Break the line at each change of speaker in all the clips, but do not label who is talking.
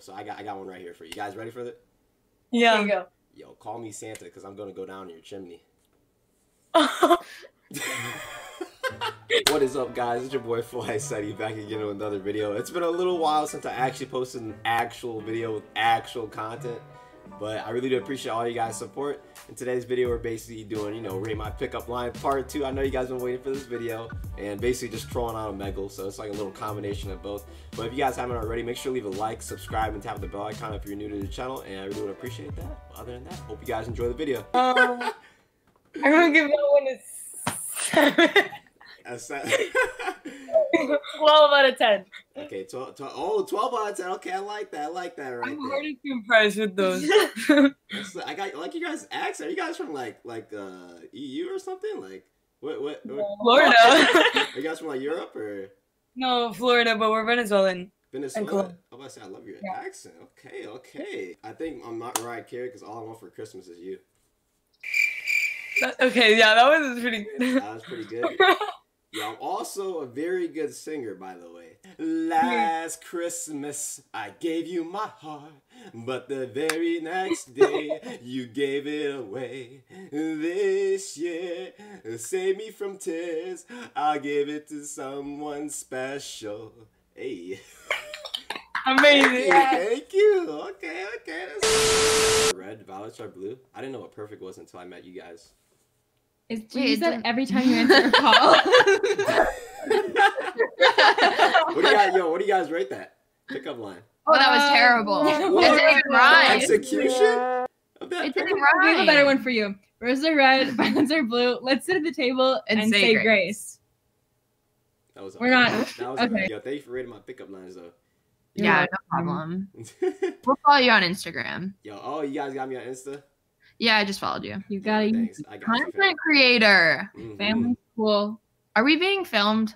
so I got I got one right here for you. You guys ready for it?
Yeah.
There you go.
Yo, call me Santa because I'm gonna go down your chimney. what is up, guys? It's your boy Fly Seddy back again with another video. It's been a little while since I actually posted an actual video with actual content, but I really do appreciate all you guys' support. In today's video, we're basically doing, you know, rate my pickup line part two. I know you guys been waiting for this video, and basically just trolling on Omegle. so it's like a little combination of both. But if you guys haven't already, make sure to leave a like, subscribe, and tap the bell icon if you're new to the channel, and I really would appreciate that. But other than that, hope you guys enjoy the video.
Um, I'm gonna give that one a seven.
That's that.
Twelve out of ten.
Okay, 12, 12, oh, 12 out of 10. Okay, I like that. I like that right
I'm
there.
hard to impress with those.
I got like you guys accent. Are you guys from like like uh EU or something? Like what what, what
Florida.
are you guys from like Europe or
no, Florida, but we're Venezuelan.
Venezuela?
Colombia.
I'm about to say I love your
Yeah.
accent. Okay, okay. I think I'm Mariah Carey because all I want for Christmas is you.
That- okay, yeah, that was pretty good.
That was pretty good. Yeah, I'm also a very good singer, by the way. Last Christmas, I gave you my heart, but the very next day, you gave it away. This year, save me from tears, I'll give it to someone special. Hey.
Amazing.
Thank you. Okay, okay. That's... Red, violets are blue. I didn't know what perfect was until I met you guys.
Is
Wait,
you that every time you answer a call?
What do you guys, yo? What do you guys rate that pickup line?
Oh, that was
Um,
terrible.
what?
It didn't rhyme.
Execution of
It didn't
pickup?
we have a better one for you. Roses are red, violets are blue. Let's sit at the table and,
And
say,
say
grace.
grace.
That was
We're not-
That was
okay.
Yo, thank you for rating my pickup lines though.
Yeah,
You're
no problem. We'll follow you on Instagram.
Yo, oh, you guys got me on Insta.
Yeah, I just followed you.
You gotta
Yeah,
use
got you. fam.
Content creator.
Mhm.
family cool.
Are we being filmed?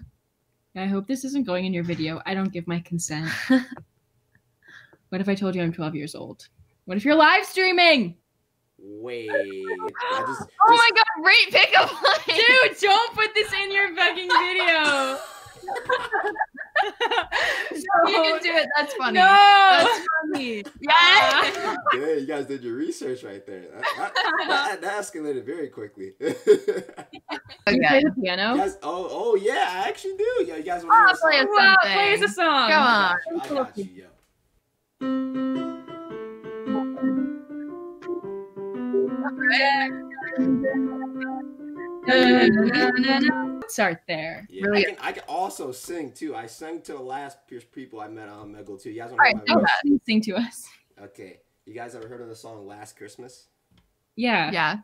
I hope this isn't going in your video. I don't give my consent. what if I told you I'm 12 years old? What if you're live streaming?
Wait, I just.
Oh
just-
my god, rate pickup line.
Dude, don't put this in your fucking video.
you can do it. That's funny.
No.
That's funny. Yeah.
Yeah, you guys did your research right there. That, that, that, that escalated very quickly. you
you play the piano?
guys, oh, oh yeah, I actually do. Yo, you guys want to
oh,
play
a
a song?
Wow, play us a song.
Go on.
I got you, yo.
Start there.
Yeah,
Really
I can, I can also sing too. I sang to the last pe- people I met on Omegle too. You guys want
All
to
right,
hear my
go
voice?
ahead.
Sing to us.
Okay. You guys ever heard of the song Last Christmas?
Yeah.
Yeah.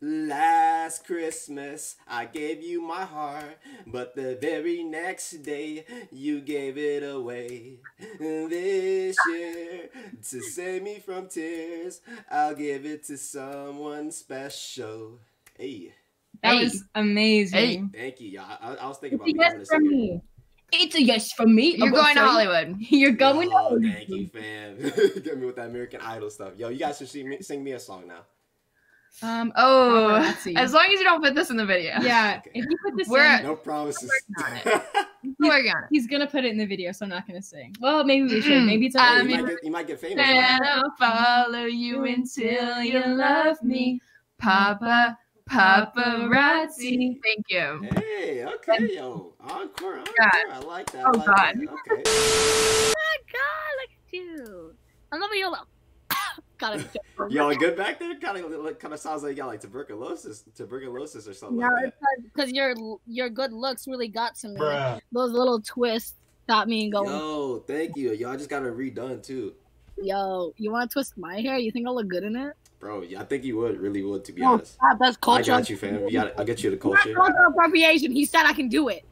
Last Christmas, I gave you my heart, but the very next day, you gave it away. This year, to save me from tears, I'll give it to someone special. Hey,
That
Hey.
was amazing. Hey.
thank you. y'all. I, I was thinking about
It's a
becoming a
yes from me. It's a yes from me.
You're
I'm
going to. Hollywood.
You're going to
Oh,
Hollywood.
thank you, fam. Get me with that American Idol stuff. Yo, you guys should sing me, sing me a song now.
Um.
Oh,
Paparazzi.
as long as you don't put this in the video.
Yeah.
Okay.
If you put this
We're-
in,
No promises.
We're working on it.
he's gonna put it in the video, so I'm not gonna sing. Well, maybe we should. Maybe it's.
Hey,
on
Um,
you, might get, you might get famous.
And I'll follow you until you love me, Papa Paparazzi. Thank you.
Hey, okay, yo, encore, encore.
God.
I like that.
Oh,
like
God.
that. Okay.
God, look at you. I love you. Got it.
Yo, good back there. Kind of, kind of sounds like you got like tuberculosis, tuberculosis or something
No,
like
because your your good looks really got to me. Those little twists got me going.
Yo, thank you. Yo, I just got it redone too,
Yo, you want to twist my hair? You think I look good in it?
Bro. Yeah, I think he would, really would, to be
Oh,
honest.
stop, that's
I got you, fam. You got, I'll get you the
Not
culture.
cultural appropriation. He said I can do it.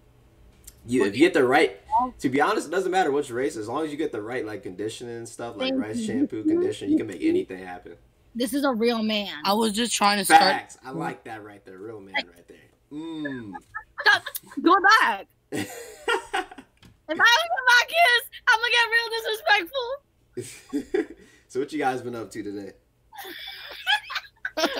You, if you get the right, to be honest, it doesn't matter which race, as long as you get the right like conditioning and stuff, like
Thank
rice
you.
shampoo, condition, you can make anything happen.
This is a real man.
I was just trying to start.
Facts. I like that right there, real man right there. Mmm.
Go back. If I look at my kids, I'm gonna get real disrespectful.
so what you guys been up to today?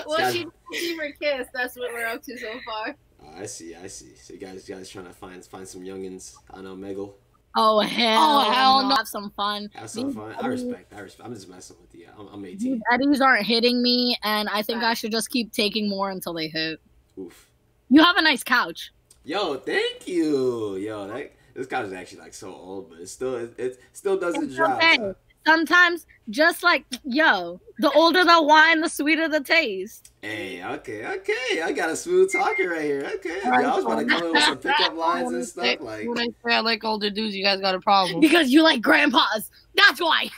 Well, she she her kiss. That's what we're up to so far.
Oh, I see, I see. So you guys, you guys trying to find find some youngins on Omegle.
Oh hell!
Oh, hell no.
Have some fun.
Have some
These
fun. I respect. I respect. I'm just messing with you. I'm, I'm
These
18.
eddies aren't hitting me, and I think I should just keep taking more until they hit.
Oof.
You have a nice couch.
Yo, thank you. Yo, that this couch is actually like so old, but it still it, it still does the
It's
job.
okay.
son.
Sometimes, just like yo, the older the wine, the sweeter the taste.
Hey, okay, okay. I got a smooth talker right here. Okay,
All right,
Yo, I was about to
fine.
come in with some pickup lines and stuff. Like,
when I say I like older dudes, you guys got a problem.
Because you like grandpas. That's why.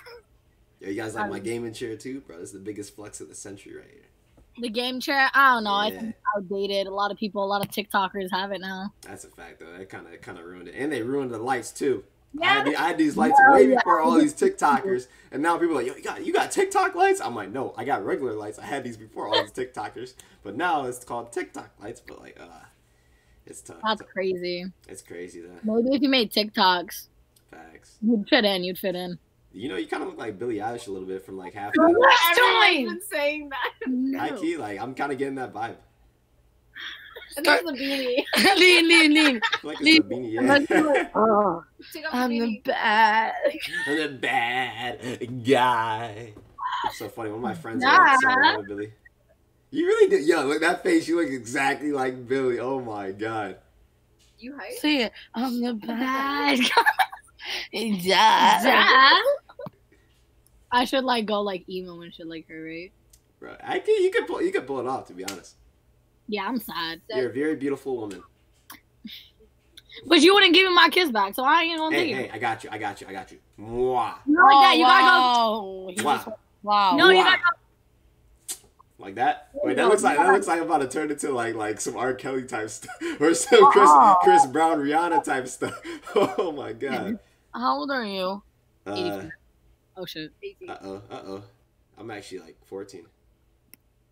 yo, you guys like my um, gaming chair too, bro? This is the biggest flex of the century right here.
The game chair, I don't know. I think it's outdated. A lot of people, a lot of TikTokers have it now.
That's a fact, though. That kind of kind of ruined it, and they ruined the lights too. I,
Yeah.
had, the- I had these lights
Yeah,
way
yeah.
before all these TikTokers, and now people are like, "Yo, you got you got TikTok lights?" I'm like, "No, I got regular lights. I had these before all these TikTokers, but now it's called TikTok lights." But like, uh, it's tough.
That's crazy.
It's crazy though.
Maybe if you made TikToks,
Facts.
you'd fit in. You'd fit in.
You know, you kind of look like Billie Eilish a little bit from like half.
Last
Everyone's
time.
been saying that.
High key, like I'm kind of getting that vibe.
And there's the beanie.
lean, lean, lean.
I feel like it's a oh, beanie,
Let's do
yeah.
it. Oh.
I'm the bad.
I'm the bad guy. It's so funny. One of my friends
Nah.
are like, so Billie. You really did. Yo, look that face. You look exactly like Billie. Oh my god.
You hype?
Say it. I'm the bad.
guy.
Yeah.
Yeah. I should like go like emo and shit like her, right?
Bro, I can, you could pull you can pull it off. To be honest,
Yeah, I'm sad.
you're a very beautiful woman.
But you wouldn't give me my kiss back, so I ain't gonna
Hey,
take
hey. I got you. I got you. I got you. Mwah.
Not like that. You gotta
wow. He just-
Wow.
wow.
No, you gotta go.
Like that? Wait, that looks like that looks like I'm about to turn into like like some R. Kelly type stuff or some Chris
Oh.
Chris Brown Rihanna type stuff. Oh my god.
How old are you?
Uh.
Oh shit.
uh oh. Uh oh. I'm actually like 14.